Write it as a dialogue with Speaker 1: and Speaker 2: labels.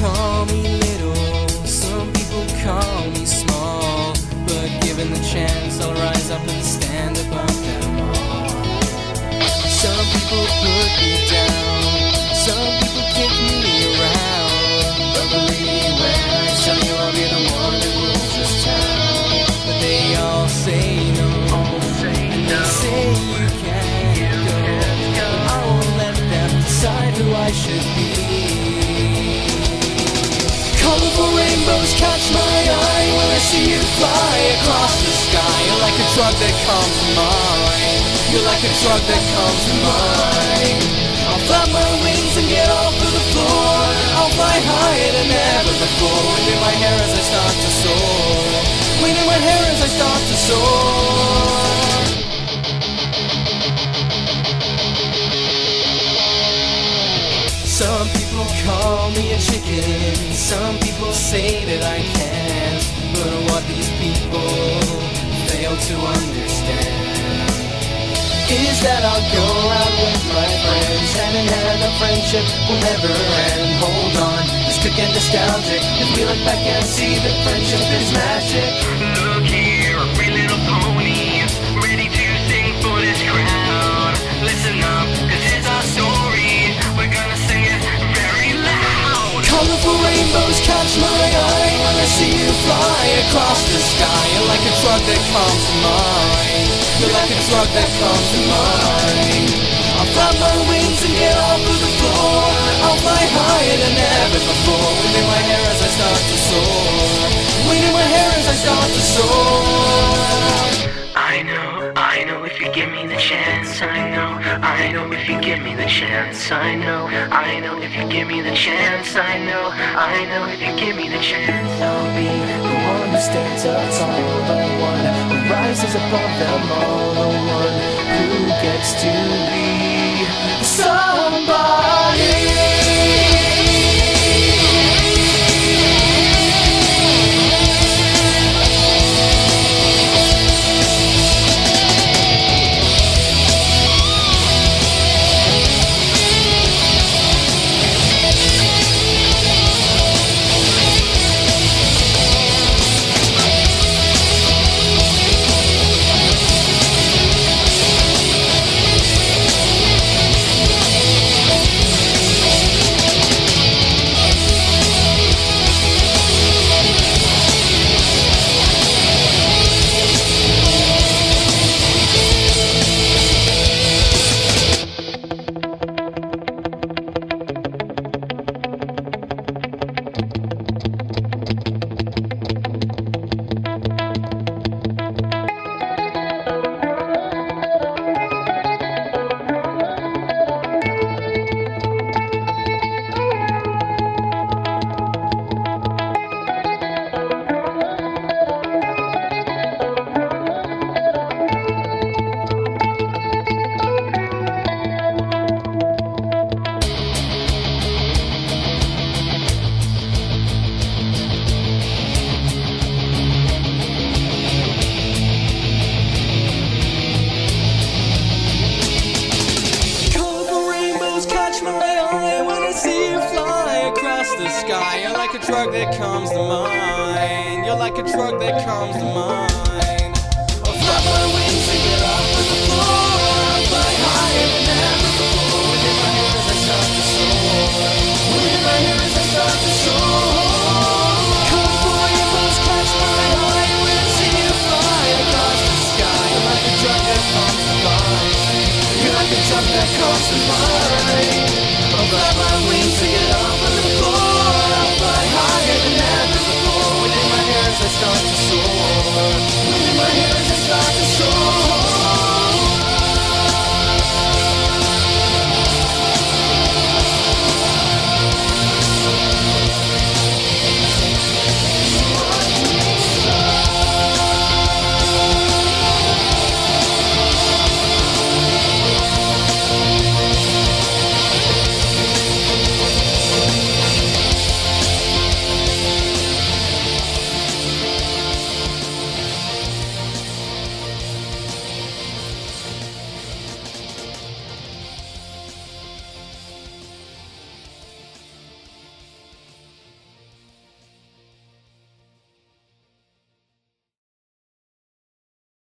Speaker 1: call me little, some people call me small. But given the chance, I'll rise up and stand above them all. Some people put me down, some people kick me around. But believe me when I tell you I'll be the one who rules this town. But they all say no, all say no. A drug that comes to mind. I'll flap my wings and get off of the floor. I'll fly higher than ever before. Wind in my hair as I start to soar. Wind in my hair as I start to soar. Some people call me a chicken. Some people say that I can't. But what these people fail to understand is that I'll go out with my friends, hand in hand. A friendship will never end. Hold on, this quick and nostalgic. If we look back and see that friendship is magic. Look here, free little pony, ready to sing for this crowd. Listen up, this is our story. We're gonna sing it very loud. Colorful rainbows catch my eye I see you fly across the sky. You're like a drug that comes to mind. You're like a drug that comes to mind. I'll flap my wings and get off of the floor. I'll fly higher than ever before. In my hair as I start to soar. In my hair as I start to soar. I know, give me the chance, I know, I know if you give me the chance, I know, I know if you give me the chance, I know, I know if you give me the chance, I'll be the one who stands up tall, the one who rises above them all, the one who gets to be somebody. drug that comes to mind. You're like a drug that comes to mind. I'll flap my wings and get off the floor. I'll fly higher than ever before. Within my hair as I start to soar. Within my hair as I start to soar. Catch my eye. See you fly across the sky. You're like a drug that comes mind. You're like a drug that mind. I'll flap my